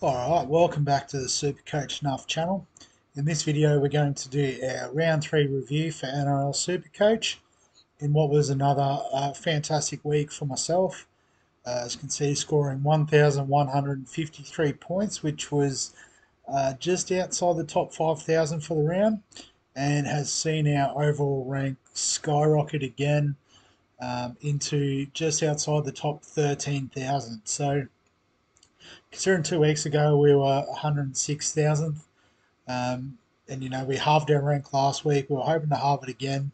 Alright, welcome back to the Super Coach Nuff channel. In this video we're going to do our round 3 review for NRL Super Coach in what was another uh, fantastic week for myself. Uh, as you can see scoring 1,153 points which was uh, just outside the top 5,000 for the round and has seen our overall rank skyrocket again um, into just outside the top 13,000. So, considering two weeks ago we were 106,000th, um, and you know we halved our rank last week. We were hoping to halve it again.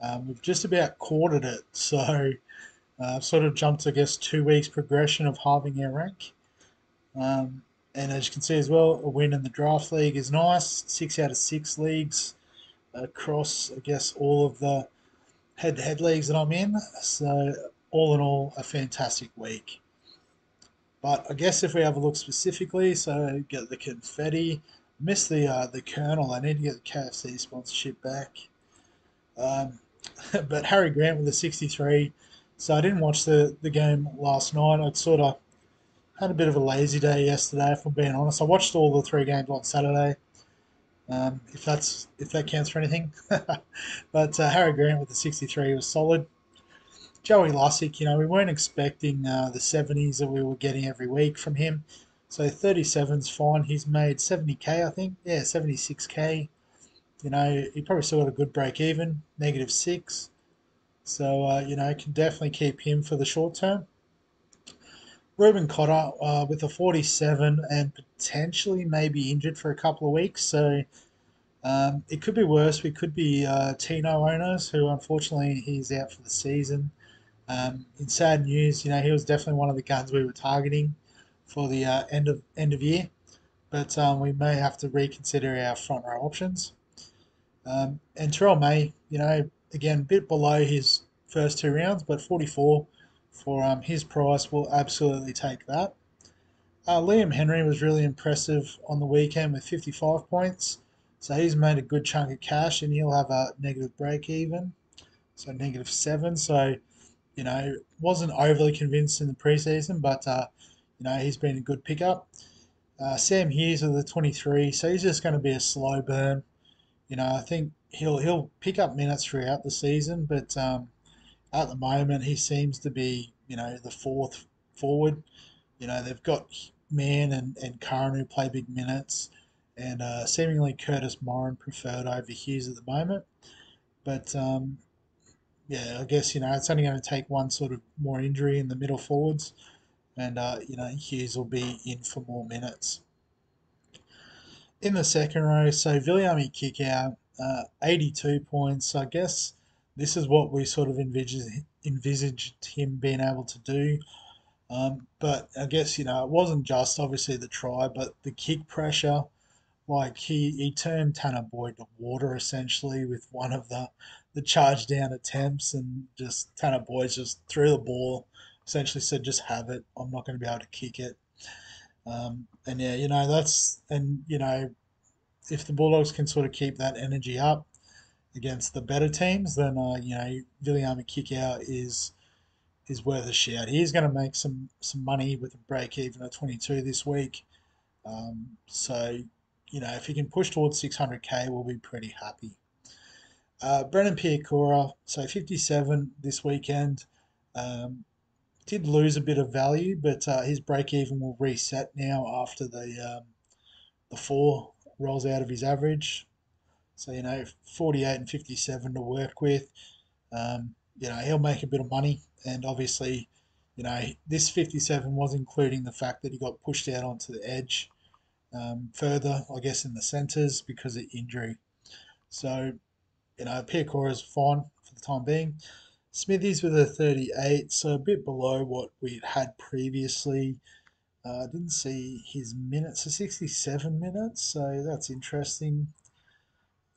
Um, we've just about quartered it, so uh, sort of jumped, I guess, two weeks progression of halving our rank. Um, and as you can see as well, a win in the draft league is nice. Six out of six leagues across, I guess, all of the head-to-head leagues that I'm in. So all in all, a fantastic week. But I guess if we have a look specifically, so get the confetti. Missed the uh, the kernel. I need to get the KFC sponsorship back. Um, but Harry Grant with the 63. So I didn't watch the, the game last night. I'd sort of had a bit of a lazy day yesterday, if I'm being honest. I watched all the three games on Saturday. Um, if that's if that counts for anything. but uh, Harry Grant with the 63 was solid. Joey Lussick, you know, we weren't expecting uh, the 70s that we were getting every week from him. So 37's fine. He's made 70k, I think. Yeah, 76k. You know, he probably still got a good break even, negative six. So, uh, you know, can definitely keep him for the short term. Reuben Cotter uh, with a 47 and potentially maybe injured for a couple of weeks. So um, it could be worse. We could be uh, Tino owners who unfortunately he's out for the season. Um, in sad news, you know, he was definitely one of the guns we were targeting for the uh, end of end of year, but um, we may have to reconsider our front row options. Um, and Terrell May, you know, again, a bit below his first two rounds, but 44 for um, his price We'll absolutely take that. Uh, Liam Henry was really impressive on the weekend with 55 points. So he's made a good chunk of cash and he'll have a negative break even. So negative seven. So, you know, wasn't overly convinced in the preseason, but, uh, you know, he's been a good pickup. Uh, Sam Hughes with the 23. So he's just going to be a slow burn. You know, I think he'll he'll pick up minutes throughout the season, but um, at the moment he seems to be you know the fourth forward. You know they've got Mann and and Curran who play big minutes, and uh, seemingly Curtis Morin preferred over Hughes at the moment. But um, yeah, I guess you know it's only going to take one sort of more injury in the middle forwards, and uh, you know Hughes will be in for more minutes. In the second row, so Viliami Kikau, uh, 82 points. I guess this is what we sort of envisaged, envisaged him being able to do. Um, but I guess, you know, it wasn't just obviously the try, but the kick pressure. Like he, he turned Tanah Boyd to water essentially with one of the, the charge down attempts and just Tanah Boyd just threw the ball, essentially said, just have it. I'm not going to be able to kick it. Um, and yeah, you know, that's, and, you know, if the Bulldogs can sort of keep that energy up, against the better teams, then uh, you know Viliami Kikau is is worth a shout. He's going to make some some money with a break even at 22 this week. Um, so you know if he can push towards 600k, we'll be pretty happy. Uh, Brendan Piakura, so 57 this weekend. Um, did lose a bit of value, but uh, his break even will reset now after the um, the four rolls out of his average. So, you know, 48 and 57 to work with. Um, you know, he'll make a bit of money. And obviously, you know, this 57 was including the fact that he got pushed out onto the edge um, further, I guess, in the centres because of injury. So, you know, Piakura is fine for the time being. Smithies with a 38, so a bit below what we had previously. I uh, didn't see his minutes, so 67 minutes, so that's interesting.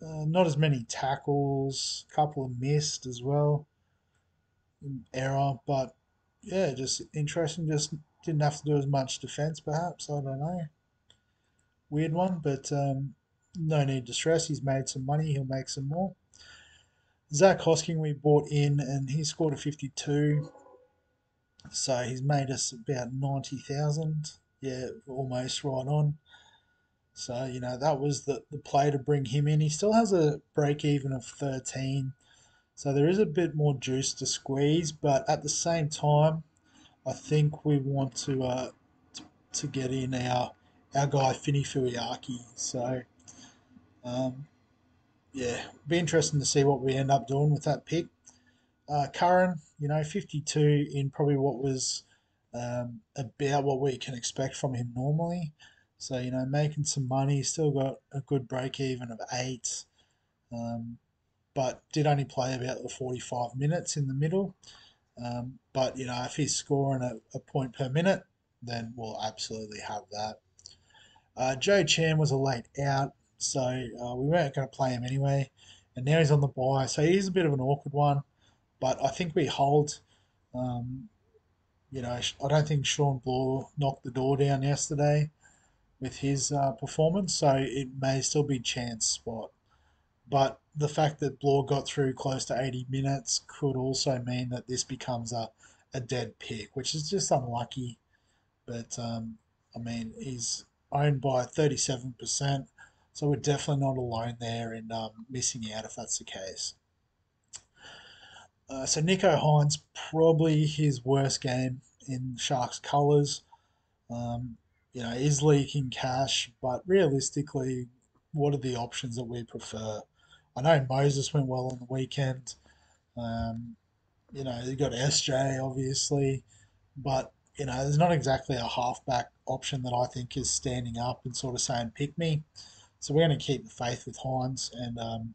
Uh, not as many tackles, a couple of missed as well, error, but yeah, just interesting. Just didn't have to do as much defense, perhaps. I don't know. Weird one, but um, no need to stress. He's made some money. He'll make some more. Zac Hosking we bought in and he scored a 52. So he's made us about 90,000. Yeah, almost right on. So, you know, that was the, the play to bring him in. He still has a break even of 13. So there is a bit more juice to squeeze, but at the same time, I think we want to uh, to, get in our our guy Finny Fuiaki. So um, yeah, be interesting to see what we end up doing with that pick. Uh, Curran, you know, 52 in probably what was um, about what we can expect from him normally. So, you know, making some money, still got a good break even of eight, um, but did only play about the 45 minutes in the middle. Um, but, you know, if he's scoring a, a, point per minute, then we'll absolutely have that. Uh, Joe Chan was a late out, so uh, we weren't going to play him anyway. And now he's on the buy, so he's a bit of an awkward one. But I think we hold. Um, you know, I don't think Shawn Blore knocked the door down yesterday with his uh, performance, so it may still be Chan's spot. But the fact that Blore got through close to 80 minutes could also mean that this becomes a, a dead pick, which is just unlucky. But um, I mean, he's owned by 37%, so we're definitely not alone there in um, missing out if that's the case. Uh, so Nicho Hynes probably his worst game in Sharks colours. Um, you know, is leaking cash, but realistically, what are the options that we prefer? I know Moses went well on the weekend. Um, you know, you got SJ obviously, but you know, there's not exactly a halfback option that I think is standing up and sort of saying pick me. So we're going to keep the faith with Hynes, and um,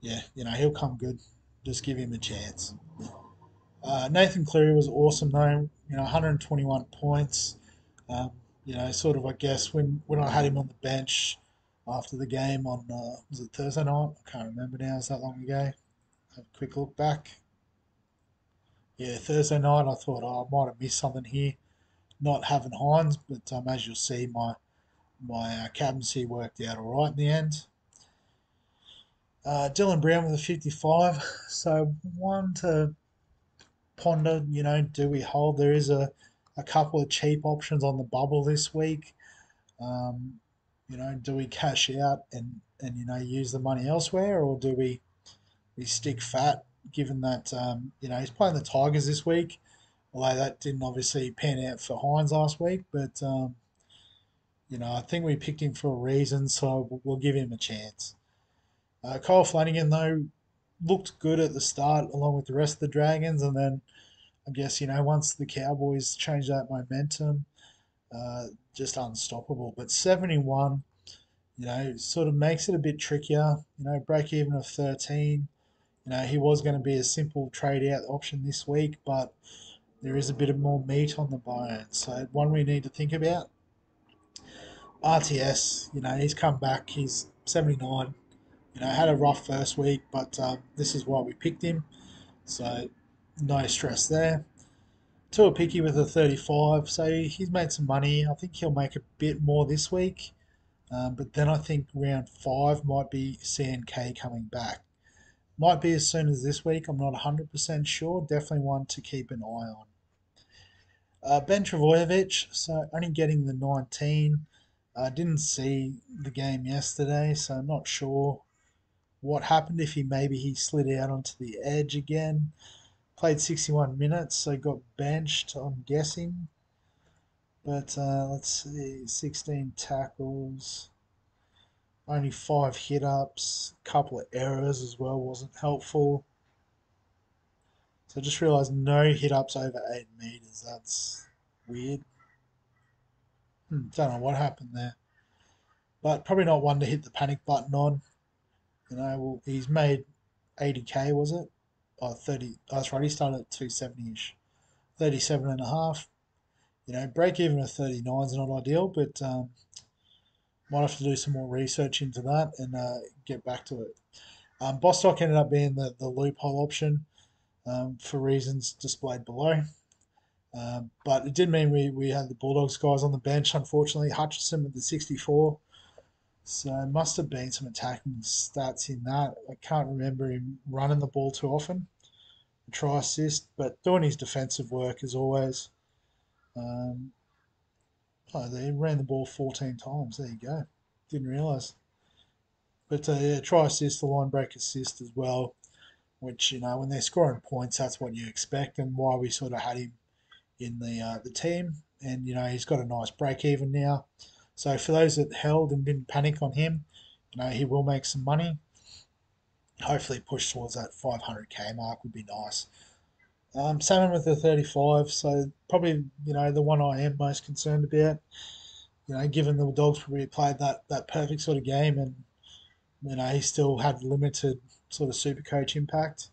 yeah, you know, he'll come good. Just give him a chance. Uh, Nathan Cleary was awesome though. You know, 121 points. Um, you know, sort of, I guess, when, when I had him on the bench after the game on, uh, was it Thursday night? I can't remember now, it's that long ago. Have a quick look back. Yeah, Thursday night, I thought, oh, I might have missed something here. Not having Hynes, but um, as you'll see, my my uh, captaincy worked out all right in the end. Uh, Dylan Brown with a 55. So one to ponder, you know, do we hold? There is a a couple of cheap options on the bubble this week. Um, you know, do we cash out and, and you know use the money elsewhere, or do we we stick fat? Given that um, you know he's playing the Tigers this week, although that didn't obviously pan out for Hynes last week, but um, you know I think we picked him for a reason, so we'll give him a chance. Uh, Kyle Flanagan though looked good at the start along with the rest of the Dragons, and then I guess, you know, once the Cowboys change that momentum, uh, just unstoppable. But 71, you know, sort of makes it a bit trickier. You know, break even of 13. You know, he was going to be a simple trade out option this week, but there is a bit of more meat on the bone. So, one we need to think about. RTS, you know, he's come back. He's 79. You know, had a rough first week, but um, this is why we picked him. So, no stress there. Tuaupiki with a 35, so he's made some money. I think he'll make a bit more this week. Um, but then I think round five might be CNK coming back. Might be as soon as this week. I'm not 100% sure. Definitely one to keep an eye on. Uh, ben Trbojevic, so only getting the 19. I uh, didn't see the game yesterday, so I'm not sure what happened. If he maybe he slid out onto the edge again. Played 61 minutes, so got benched, I'm guessing. But uh, let's see, 16 tackles, only five hit ups, a couple of errors as well, wasn't helpful. So I just realised no hit ups over 8 metres. That's weird. Hmm, don't know what happened there. But probably not one to hit the panic button on. You know, well, he's made 80k, was it? Oh, 30, oh, that's right, he started at 270-ish. 37 and a half. You know, break even at 39 is not ideal, but um, might have to do some more research into that and uh, get back to it. Um, Bostock ended up being the, the loophole option um, for reasons displayed below. Um, but it did mean we, we had the Bulldogs guys on the bench, unfortunately. Hutchison with the 64. So it must have been some attacking stats in that. I can't remember him running the ball too often. A try assist, but doing his defensive work as always. Um, oh, they ran the ball 14 times. There you go. Didn't realise. But uh, yeah, try assist, the line break assist as well, which, you know, when they're scoring points, that's what you expect and why we sort of had him in the uh, the team. And, you know, he's got a nice break even now. So for those that held and didn't panic on him, you know, he will make some money. Hopefully push towards that 500k mark would be nice. Um, Salmon with the 35, so probably, you know, the one I am most concerned about. You know, given the Dogs probably played that, that perfect sort of game and you know, he still had limited sort of super coach impact.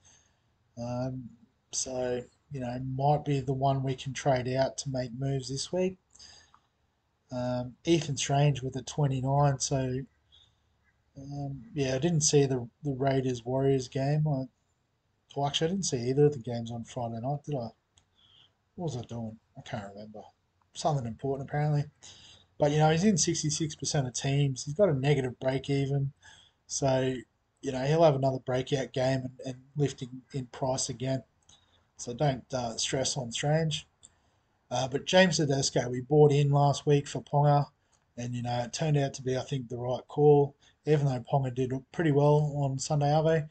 Um, so, you know, might be the one we can trade out to make moves this week. Um, Ethan Strange with a 29. So, um, yeah, I didn't see the, the Raiders Warriors game. I, well, actually, I didn't see either of the games on Friday night, did I? What was I doing? I can't remember. Something important, apparently. But, you know, he's in 66% of teams. He's got a negative break even. So, you know, he'll have another breakout game and, and lifting in price again. So don't uh, stress on Strange. Uh, but James Tedesco, we bought in last week for Ponga, and, you know, it turned out to be, I think, the right call, even though Ponga did pretty well on Sunday Ave.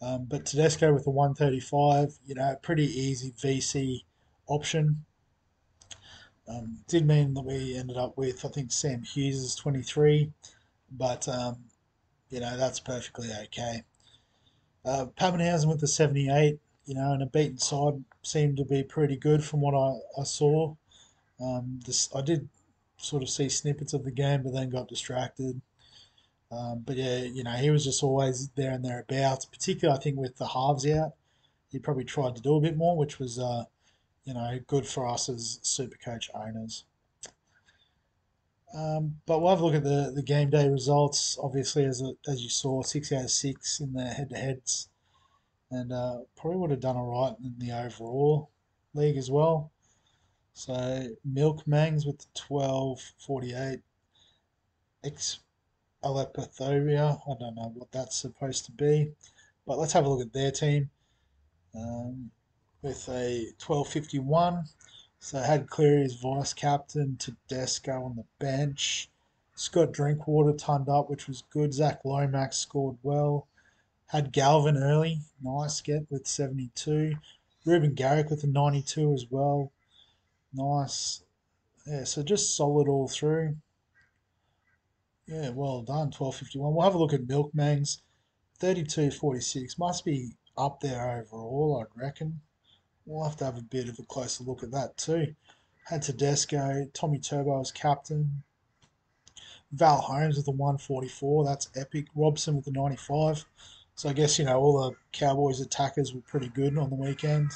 Um, but Tedesco with the 135, you know, pretty easy VC option. Um, did mean that we ended up with, I think, Sam Hughes is 23, but um, you know, that's perfectly okay. Uh, Papenhuyzen with the 78, you know, and a beaten side seemed to be pretty good from what I, I saw. Um, this I did sort of see snippets of the game, but then got distracted. Um, but yeah, you know, he was just always there and thereabouts. Particularly, I think with the halves out, he probably tried to do a bit more, which was, uh, you know, good for us as super coach owners. Um, but we'll have a look at the, the game day results. Obviously, as, a, as you saw, 6 out of 6 in the head to heads. And uh, probably would have done all right in the overall league as well. So, Milk Mangs with the 12 48. Ex. I don't know what that's supposed to be. But let's have a look at their team. Um, with a 1251. So had Cleary as vice captain, Tedesco on the bench. Scott Drinkwater turned up, which was good. Zac Lomax scored well. Had Galvin early, nice get with 72. Reuben Garrick with a 92 as well. Nice. Yeah, so just solid all through. Yeah, well done, 1251. We'll have a look at Milkmangs. 32.46. Must be up there overall, I'd reckon. We'll have to have a bit of a closer look at that too. Had Tedesco, Tommy Turbo as captain. Val Holmes with the 144, that's epic. Robson with the 95. So I guess, you know, all the Cowboys attackers were pretty good on the weekend.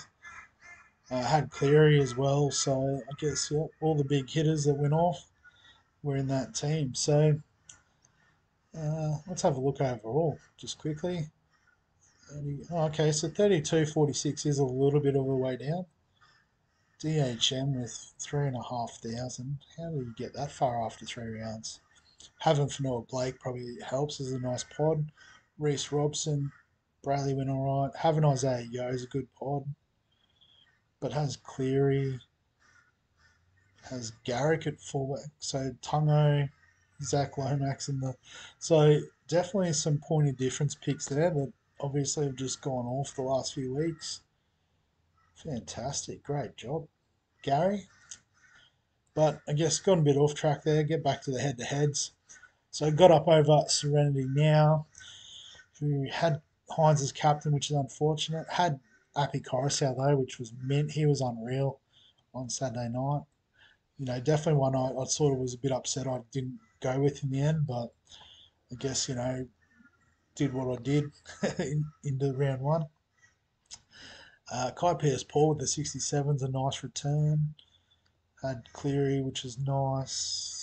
Uh, had Cleary as well, so I guess yeah, all the big hitters that went off were in that team. So uh, let's have a look overall, just quickly. 30, oh, okay, so 32.46 is a little bit of a way down. DHM with 3,500. How do you get that far after three rounds? Having Fonua-Blake probably helps as a nice pod. Reece Robson, Bradley went alright. Having Isaiah Yo is a good pod. But has Cleary, has Garrick at fullback. So Tungo, Zac Lomax in the. So definitely some point of difference picks there that obviously have just gone off the last few weeks. Fantastic, great job, Gary. But I guess got a bit off track there. Get back to the head-to-heads. So got up over Serenity now, who had Hynes as captain, which is unfortunate. Had Api Koroisau though, which was meant he was unreal on Saturday night. You know, definitely one I, I sort of was a bit upset I didn't go with in the end, but I guess you know did what I did in, into round one. Uh, Kai Pearce-Paul with the 67's a nice return. Had Cleary, which is nice.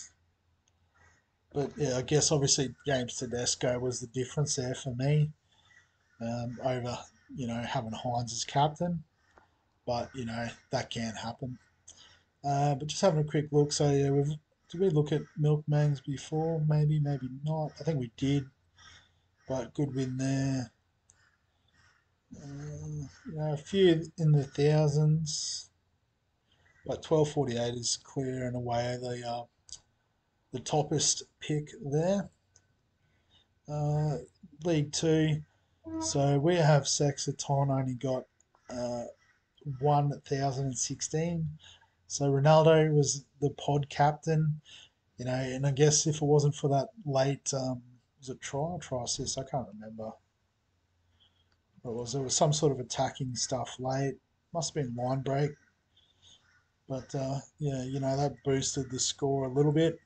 But yeah, I guess obviously James Tedesco was the difference there for me um, over, you know, having Hynes as captain. But, you know, that can happen. Uh, but just having a quick look. So, yeah, we've did we look at Milkmangs before? Maybe, maybe not. I think we did, but good win there. Uh, you know, a few in the thousands, but 1248 is clear and away the uh, the toppest pick there. Uh, League Two, so we have Sexaton only got uh, 1016. So Ronaldo was the pod captain, you know, and I guess if it wasn't for that late, um, was it try or try assist? I can't remember. What was it? was some sort of attacking stuff late. Must have been line break. But uh, yeah, you know that boosted the score a little bit.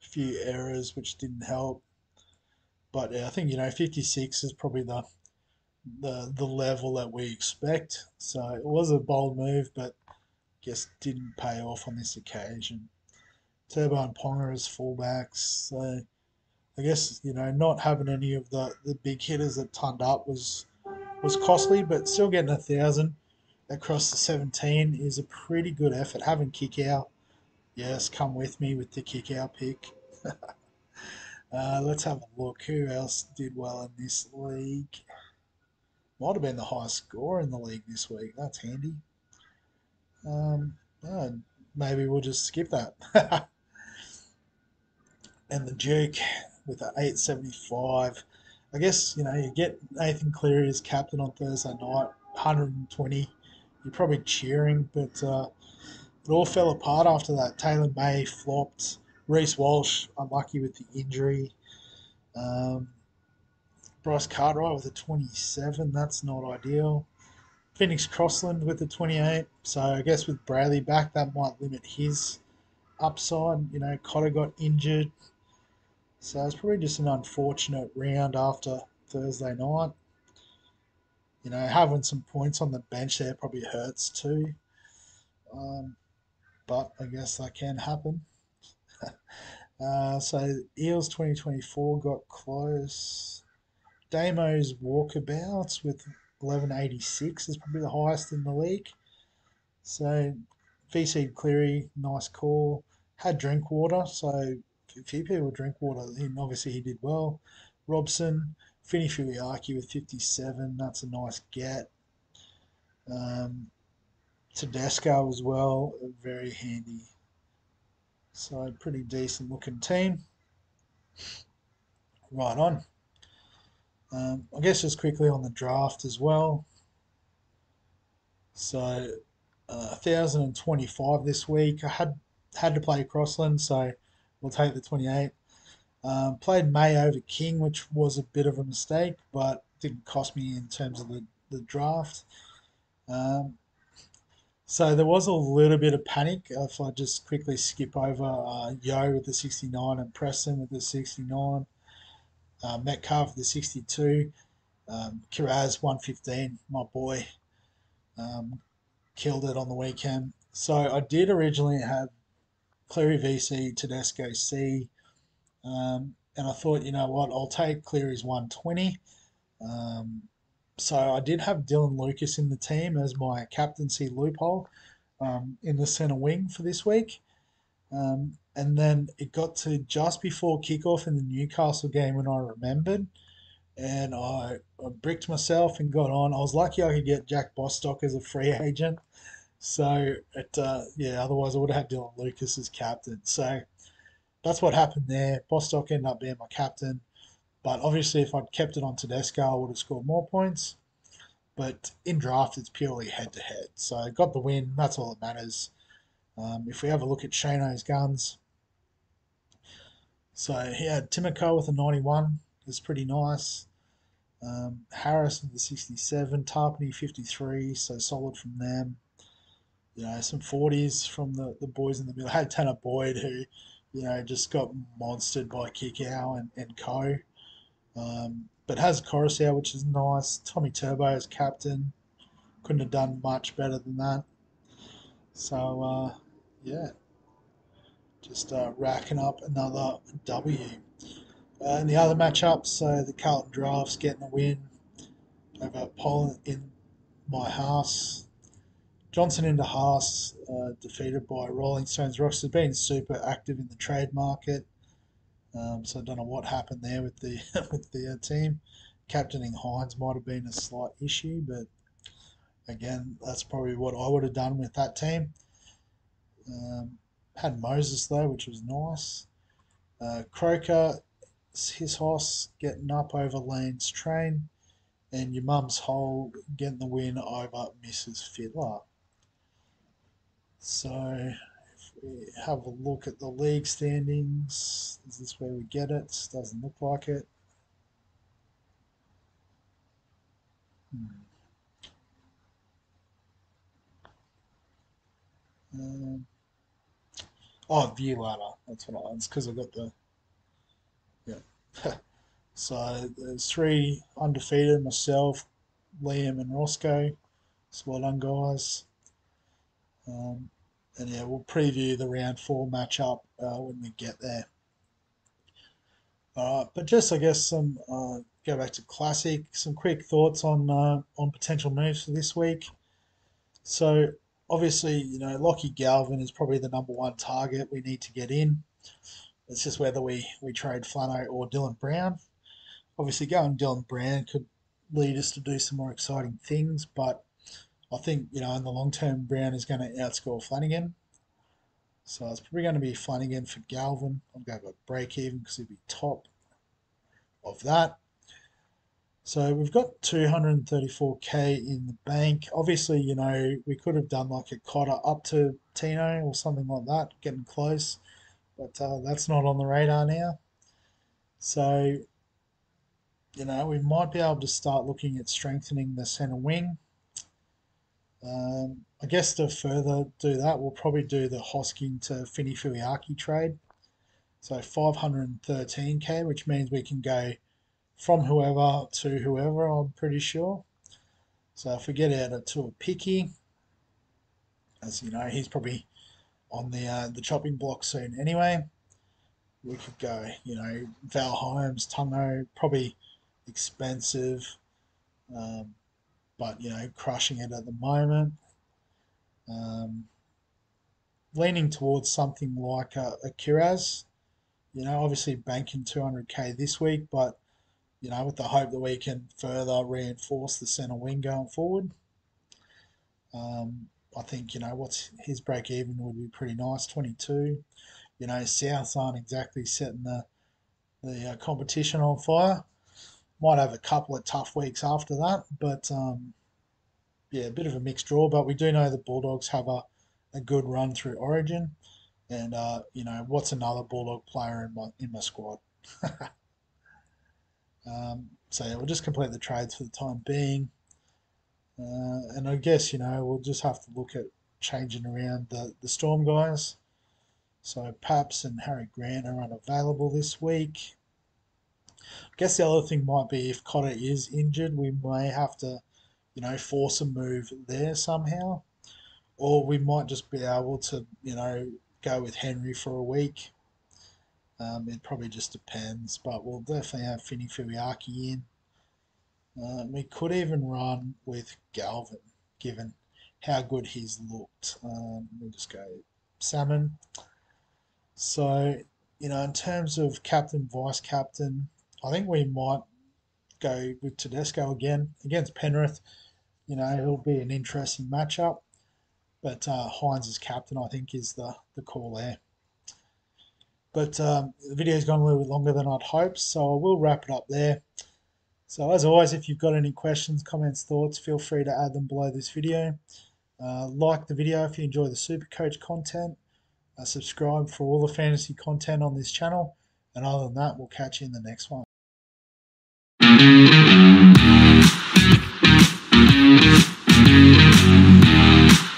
Few errors which didn't help. But I think you know 56 is probably the the the level that we expect. So it was a bold move, but guess didn't pay off on this occasion. Turbo and Ponga as fullbacks. So I guess you know not having any of the the big hitters that turned up was was costly, but still getting a thousand across the 17 is a pretty good effort. Having kick out, yes, come with me with the kick out pick. uh, let's have a look. Who else did well in this league? Might have been the highest score in the league this week. That's handy. Um, oh, maybe we'll just skip that. and the Duke with an 875. I guess, you know, you get Nathan Cleary as captain on Thursday night, 120. You're probably cheering, but uh, all fell apart after that. Taylor May flopped. Reece Walsh, unlucky with the injury. Um, Bryce Cartwright with a 27. That's not ideal. Phoenix Crossland with the 28. So I guess with Bradley back, that might limit his upside. You know, Cotter got injured. So it's probably just an unfortunate round after Thursday night. You know, having some points on the bench there probably hurts too. Um, but I guess that can happen. uh, so Eels 2024 got close. Damo's walkabouts with 1186 is probably the highest in the league. So VC Cleary, nice call. Had Drinkwater, so a few people drink water. And obviously he did well. Robson, Finny Filiaki with 57. That's a nice get. Um, Tedesco as well, very handy. So pretty decent looking team. Right on. Um, I guess just quickly on the draft as well. So uh, 1025 this week. I had had to play Crossland, so we'll take the 28. Um, played May over King, which was a bit of a mistake, but didn't cost me in terms of the, the draft. Um, so there was a little bit of panic. If I just quickly skip over uh, Yo with the 69 and Preston with the 69, uh, Metcalf with the 62, um, Kiraz 115, my boy, um, killed it on the weekend. So I did originally have Cleary VC, Tedesco C. Um, and I thought, you know what, I'll take Cleary's 120. Um, so I did have Dylan Lucas in the team as my captaincy loophole um, in the centre wing for this week. Um, and then it got to just before kickoff in the Newcastle game when I remembered. And I, I bricked myself and got on. I was lucky I could get Jack Bostock as a free agent. So it, uh, yeah, otherwise I would have had Dylan Lucas as captain. So that's what happened there. Bostock ended up being my captain. But obviously, if I'd kept it on Tedesco, I would have scored more points. But in draft, it's purely head to head. So I got the win. That's all that matters. Um, if we have a look at Shano's guns, so he had Timoko with a 91. It's pretty nice. Um, Harris with the 67. Tapine 53. So solid from them you know, some 40s from the, the boys in the middle. I had Tanah Boyd, who, you know, just got monstered by Kikau and, and Co. Um, but has Coruscant, which is nice. Tommy Turbo as captain. Couldn't have done much better than that. So, uh, yeah. Just uh, racking up another W. Uh, and the other matchups, so the Carlton Drafts getting a win over Poland in my house Johnson into Haas, uh, defeated by Rolling Stones. Rocks has been super active in the trade market, um, so I don't know what happened there with the with the uh, team. Captaining Hynes might have been a slight issue, but again, that's probably what I would have done with that team. Um, had Moses though, which was nice. Uh, Croker, his horse getting up over Lane's train, and your mum's hole getting the win over Mrs. Fiddler. So have a look at the league standings, is this where we get it? Doesn't look like it. Hmm. Um, oh, view ladder. That's what I. It's because I got the. Yeah. so there's three undefeated. Myself, Liam, and Roscoe. So well done, guys. Um, and yeah, we'll preview the round four matchup uh, when we get there. Right, but just I guess some uh, go back to classic. Some quick thoughts on uh, on potential moves for this week. So obviously, you know, Lockie Galvin is probably the number one target we need to get in. It's just whether we we trade Flano or Dylan Brown. Obviously, going Dylan Brown could lead us to do some more exciting things, but I think, you know, in the long term, Brown is going to outscore Flanagan. So it's probably going to be Flanagan for Galvin. I'm going to go break even because he'll be top of that. So we've got 234k in the bank. Obviously, you know, we could have done like a Cotter up to Tino or something like that, getting close. But uh, that's not on the radar now. So, you know, we might be able to start looking at strengthening the centre wing. Um, I guess to further do that, we'll probably do the Hosking to Fini Fuiaki trade. So 513k, which means we can go from whoever to whoever, I'm pretty sure. So if we get out to a picky, as you know, he's probably on the uh, the chopping block soon anyway. We could go, you know, Val Holmes, Tungo, probably expensive. Um, but you know, crushing it at the moment. Um, leaning towards something like a, a Kiraz, you know, obviously banking 200k this week, but you know, with the hope that we can further reinforce the centre wing going forward. Um, I think you know what's his break even would be pretty nice, 22. You know, Souths aren't exactly setting the the uh, competition on fire might have a couple of tough weeks after that, but um, yeah, a bit of a mixed draw. But we do know the Bulldogs have a, a good run through Origin, and uh, you know what's another Bulldog player in my in my squad. um, so yeah, we'll just complete the trades for the time being, uh, and I guess you know we'll just have to look at changing around the the Storm guys. So Paps and Harry Grant are unavailable this week. I guess the other thing might be if Cotter is injured, we may have to, you know, force a move there somehow. Or we might just be able to, you know, go with Henry for a week. Um, it probably just depends, but we'll definitely have Fini Fuiaki in. Uh, we could even run with Galvin, given how good he's looked. Um, we'll just go Salmon. So, you know, in terms of captain, vice captain, I think we might go with Tedesco again against Penrith. You know, it'll be an interesting matchup. But uh, Hynes as captain, I think, is the, the call there. But um, the video's gone a little bit longer than I'd hoped, so I will wrap it up there. So as always, if you've got any questions, comments, thoughts, feel free to add them below this video. Uh, like the video if you enjoy the Super Coach content. Uh, subscribe for all the fantasy content on this channel. And other than that, we'll catch you in the next one.